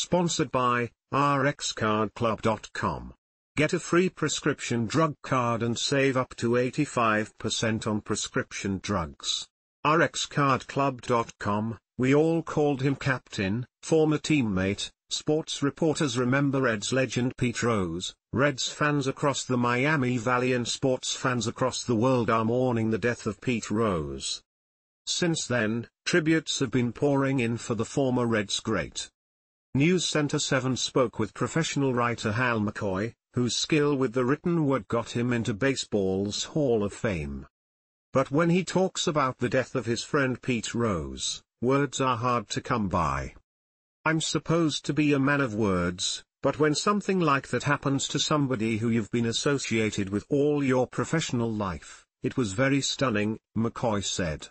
Sponsored by RxCardClub.com. Get a free prescription drug card and save up to 85% on prescription drugs. RxCardClub.com, we all called him Captain, former teammate, sports reporters remember Reds legend Pete Rose, Reds fans across the Miami Valley and sports fans across the world are mourning the death of Pete Rose. Since then, tributes have been pouring in for the former Reds great. News Center 7 spoke with professional writer Hal McCoy, whose skill with the written word got him into baseball's Hall of Fame. But when he talks about the death of his friend Pete Rose, words are hard to come by. I'm supposed to be a man of words, but when something like that happens to somebody who you've been associated with all your professional life, it was very stunning, McCoy said.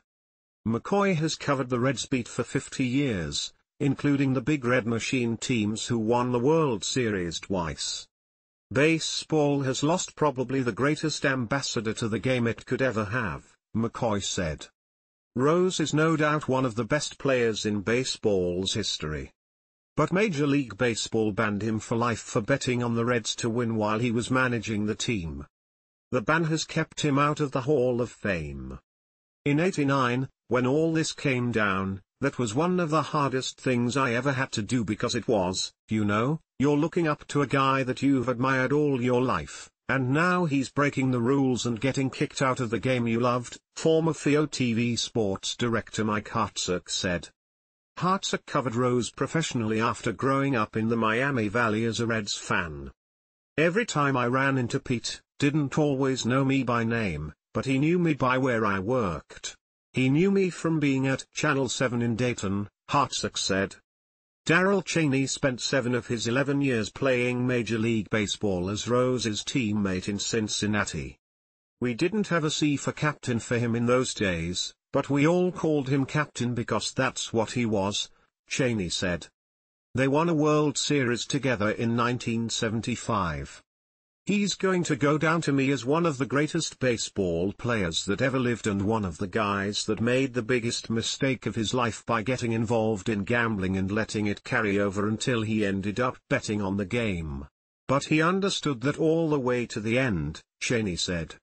McCoy has covered the Reds beat for 50 years, including the Big Red Machine teams who won the World Series twice. Baseball has lost probably the greatest ambassador to the game it could ever have, McCoy said. Rose is no doubt one of the best players in baseball's history. But Major League Baseball banned him for life for betting on the Reds to win while he was managing the team. The ban has kept him out of the Hall of Fame. In 89, when all this came down, that was one of the hardest things I ever had to do because it was, you know, you're looking up to a guy that you've admired all your life, and now he's breaking the rules and getting kicked out of the game you loved, former WHIO-TV sports director Mike Hartsock said. Hartsock covered Rose professionally after growing up in the Miami Valley as a Reds fan. Every time I ran into Pete, didn't always know me by name, but he knew me by where I worked. He knew me from being at Channel 7 in Dayton, Hartsock said. Darrel Chaney spent seven of his 11 years playing Major League Baseball as Rose's teammate in Cincinnati. We didn't have a C for captain for him in those days, but we all called him captain because that's what he was, Chaney said. They won a World Series together in 1975. He's going to go down to me as one of the greatest baseball players that ever lived and one of the guys that made the biggest mistake of his life by getting involved in gambling and letting it carry over until he ended up betting on the game. But he understood that all the way to the end, Chaney said.